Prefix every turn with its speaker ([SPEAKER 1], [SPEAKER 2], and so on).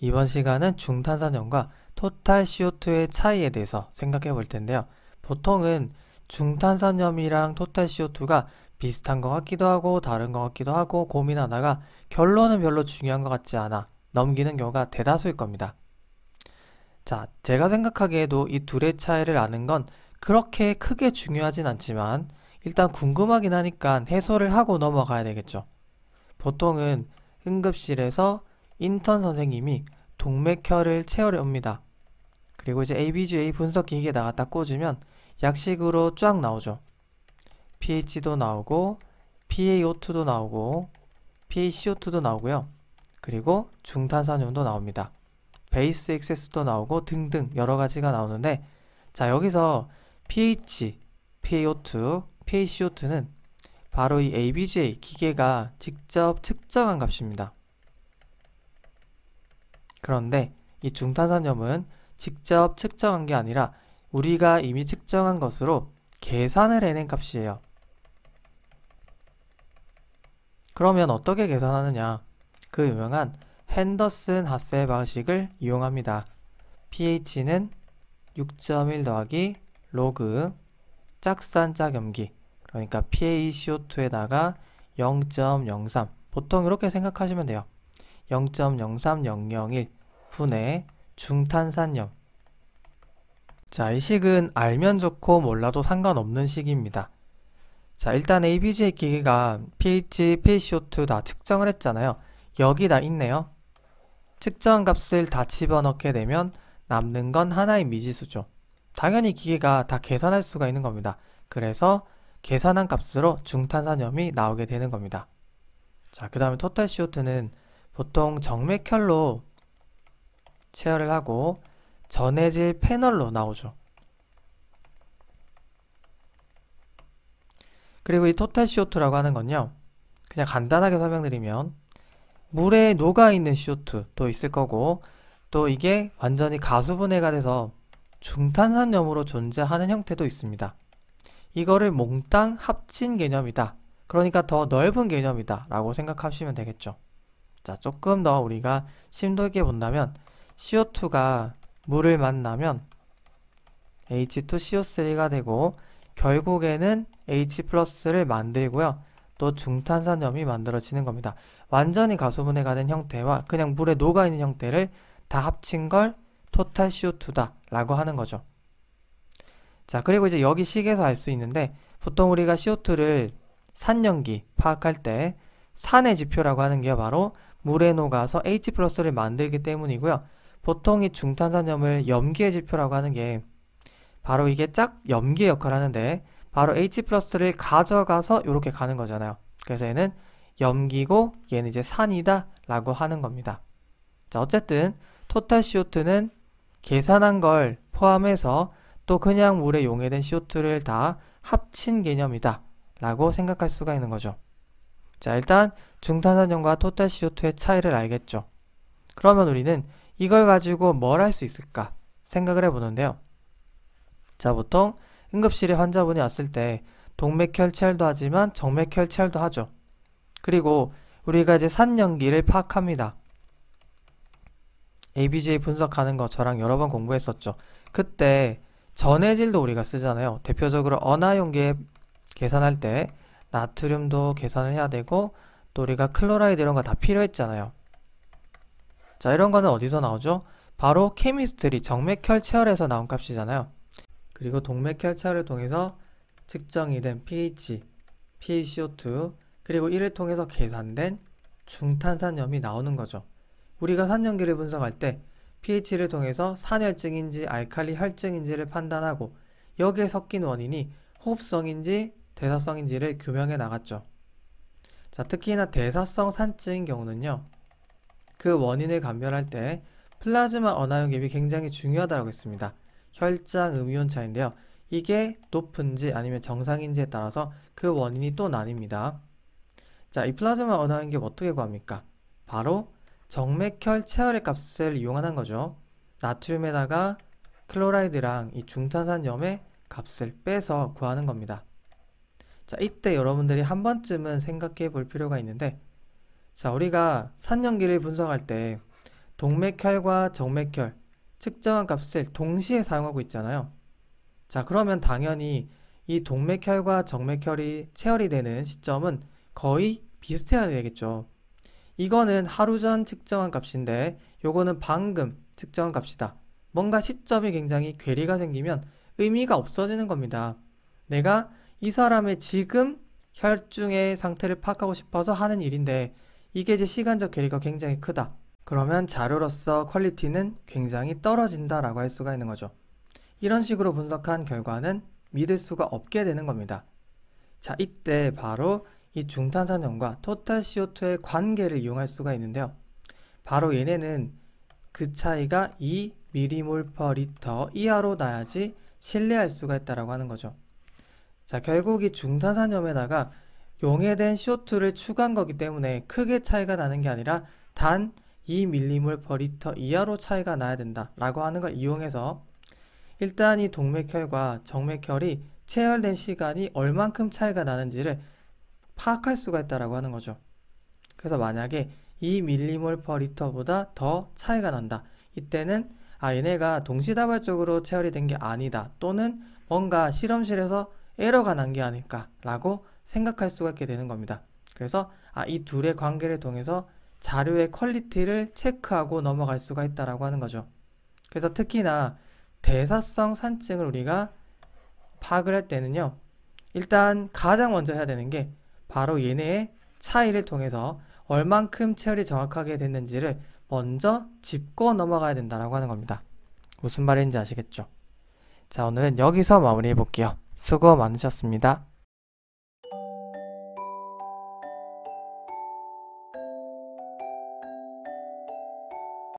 [SPEAKER 1] 이번 시간은 중탄산염과 토탈 CO2의 차이에 대해서 생각해 볼 텐데요. 보통은 중탄산염이랑 토탈 CO2가 비슷한 것 같기도 하고 다른 것 같기도 하고 고민하다가 결론은 별로 중요한 것 같지 않아 넘기는 경우가 대다수일 겁니다. 자, 제가 생각하기에도 이 둘의 차이를 아는 건 그렇게 크게 중요하진 않지만 일단 궁금하긴 하니까 해소를 하고 넘어가야 되겠죠. 보통은 응급실에서 인턴 선생님이 동맥혈을 채우려 옵니다. 그리고 이제 ABGA 분석 기기에다가 딱 꽂으면 약식으로 쫙 나오죠. pH도 나오고 PaO2도 나오고 PaCO2도 나오고요. 그리고 중탄산염도 나옵니다. 베이스 액세스도 나오고 등등 여러 가지가 나오는데 자 여기서 pH, PaO2, PaCO2는 바로 이 ABGA 기계가 직접 측정한 값입니다. 그런데 이 중탄산염은 직접 측정한 게 아니라 우리가 이미 측정한 것으로 계산을 해낸 값이에요. 그러면 어떻게 계산하느냐? 그 유명한 핸더슨 하셀 방식을 이용합니다. pH는 6.1 더하기 로그 짝산 짝염기 그러니까 PaCO2에다가 0.03 보통 이렇게 생각하시면 돼요. 0.03001 분의 중탄산염 자, 이 식은 알면 좋고 몰라도 상관없는 식입니다. 자, 일단 ABGA 기계가 pH, PaCO2 다 측정을 했잖아요. 여기 다 있네요. 측정 값을 다 집어넣게 되면 남는 건 하나의 미지수죠. 당연히 기계가 다 계산할 수가 있는 겁니다. 그래서 계산한 값으로 중탄산염이 나오게 되는 겁니다. 자, 그 다음에 토탈 CO2는 보통 정맥혈로 체열을 하고 전해질 패널로 나오죠. 그리고 이 토탈 CO2라고 하는 건요. 그냥 간단하게 설명드리면 물에 녹아있는 CO2도 있을 거고 또 이게 완전히 가수분해가 돼서 중탄산염으로 존재하는 형태도 있습니다. 이거를 몽땅 합친 개념이다. 그러니까 더 넓은 개념이다 라고 생각하시면 되겠죠. 자, 조금 더 우리가 심도 있게 본다면 CO2가 물을 만나면 H2CO3가 되고 결국에는 H 플러스를 만들고요. 또 중탄산염이 만들어지는 겁니다. 완전히 가수분해가 된 형태와 그냥 물에 녹아있는 형태를 다 합친 걸 토탈 CO2다 라고 하는 거죠. 자 그리고 이제 여기 식에서 알 수 있는데 보통 우리가 CO2를 산연기 파악할 때 산의 지표라고 하는 게 바로 물에 녹아서 H 플러스를 만들기 때문이고요. 보통 이 중탄산염을 염기의 지표라고 하는 게 바로 이게 짝 염기의 역할을 하는데 바로 H 플러스를 가져가서 이렇게 가는 거잖아요. 그래서 얘는 염기고 얘는 이제 산이다 라고 하는 겁니다. 자 어쨌든 토탈 CO2는 계산한 걸 포함해서 또 그냥 물에 용해된 CO2를 다 합친 개념이다 라고 생각할 수가 있는 거죠. 자 일단 중탄산염과 토탈 CO2의 차이를 알겠죠. 그러면 우리는 이걸 가지고 뭘 할 수 있을까 생각을 해보는데요. 자 보통 응급실에 환자분이 왔을 때 동맥혈 체열도 하지만 정맥혈 체열도 하죠. 그리고 우리가 이제 산연기를 파악합니다. ABGA 분석하는 거 저랑 여러 번 공부했었죠. 그때 전해질도 우리가 쓰잖아요. 대표적으로 언화용계 계산할 때 나트륨도 계산을 해야 되고 또 우리가 클로라이드 이런 거 다 필요했잖아요. 자 이런 거는 어디서 나오죠? 바로 케미스트리 정맥혈 체열에서 나온 값이잖아요. 그리고 동맥혈 체열을 통해서 측정이 된 pH, PaCO2 그리고 이를 통해서 계산된 중탄산염이 나오는 거죠. 우리가 산염기를 분석할 때 pH를 통해서 산혈증인지 알칼리 혈증인지를 판단하고 여기에 섞인 원인이 호흡성인지 대사성인지를 규명해 나갔죠. 자, 특히나 대사성 산증인 경우는요. 그 원인을 감별할 때 플라즈마 언화용입이 굉장히 중요하다고 했습니다. 혈장 음이온 차인데요. 이게 높은지 아니면 정상인지에 따라서 그 원인이 또 나뉩니다. 자, 이 플라즈마 언화용입 어떻게 구합니까? 바로 정맥혈 체열의 값을 이용하는 거죠. 나트륨에다가 클로라이드랑 이 중탄산염의 값을 빼서 구하는 겁니다. 자, 이때 여러분들이 한 번쯤은 생각해 볼 필요가 있는데 자, 우리가 산염기를 분석할 때 동맥혈과 정맥혈 측정한 값을 동시에 사용하고 있잖아요. 자, 그러면 당연히 이 동맥혈과 정맥혈이 체열이 되는 시점은 거의 비슷해야 되겠죠. 이거는 하루 전 측정한 값인데 요거는 방금 측정한 값이다. 뭔가 시점이 굉장히 괴리가 생기면 의미가 없어지는 겁니다. 내가 이 사람의 지금 혈중의 상태를 파악하고 싶어서 하는 일인데 이게 이제 시간적 괴리가 굉장히 크다. 그러면 자료로서 퀄리티는 굉장히 떨어진다라고 할 수가 있는 거죠. 이런 식으로 분석한 결과는 믿을 수가 없게 되는 겁니다. 자, 이때 바로 이 중탄산염과 토탈 CO2의 관계를 이용할 수가 있는데요. 바로 얘네는 그 차이가 2mmol per liter 이하로 나야지 신뢰할 수가 있다라고 하는 거죠. 자, 결국 이 중탄산염에다가 용해된 CO2를 추가한 거기 때문에 크게 차이가 나는 게 아니라 단 2mmol per liter 이하로 차이가 나야 된다 라고 하는 걸 이용해서 일단 이 동맥혈과 정맥혈이 채혈된 시간이 얼만큼 차이가 나는지를 파악할 수가 있다라고 하는 거죠. 그래서 만약에 2mmol per liter보다 더 차이가 난다. 이때는 아 얘네가 동시다발적으로 채혈이 된 게 아니다. 또는 뭔가 실험실에서 에러가 난 게 아닐까라고 생각할 수가 있게 되는 겁니다. 그래서 아 이 둘의 관계를 통해서 자료의 quality를 체크하고 넘어갈 수가 있다라고 하는 거죠. 그래서 특히나 대사성 산증을 우리가 파악을 할 때는요. 일단 가장 먼저 해야 되는 게 바로 얘네의 차이를 통해서 얼만큼 체열이 정확하게 됐는지를 먼저 짚고 넘어가야 된다라고 하는 겁니다. 무슨 말인지 아시겠죠? 자, 오늘은 여기서 마무리해 볼게요. 수고 많으셨습니다.